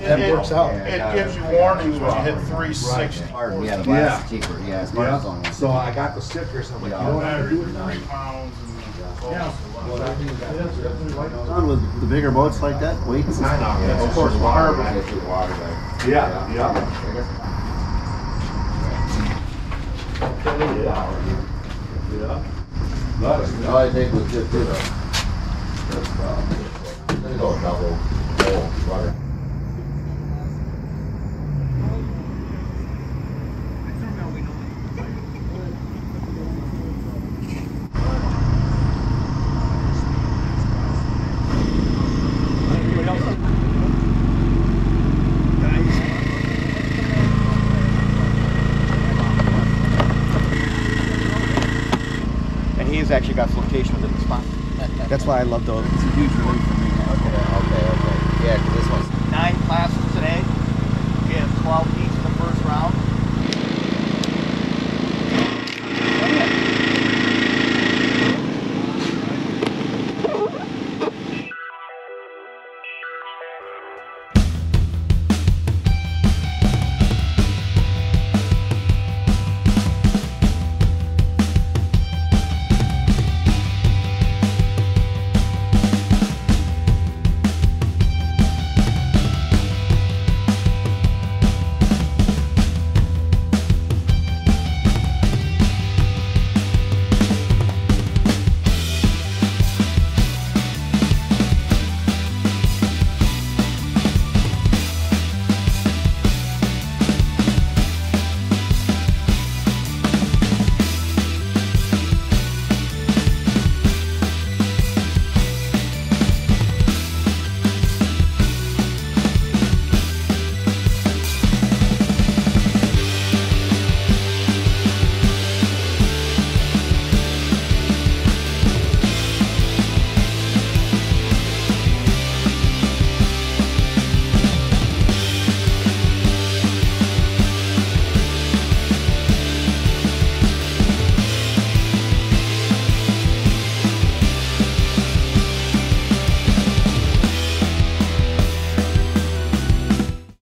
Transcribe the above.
that it- works out. It gives you warnings when you hit three sixty. Spartan, yeah, the glass is cheaper, yeah, Spartan's on Yeah, one. so I got the stickers, I'm like, you know what I'm gonna do tonight? Three pounds and. Yeah. Well, that means that- John, with the bigger boats like that, weights? I know, Of course, water, but Yeah, yeah. Yeah. But, All I think was just, you know, he's actually got flotation within the spot. That's why I love those. It's a huge relief for me. Okay, okay, okay. Yeah, 'cause this one's Nine classes today. We have 12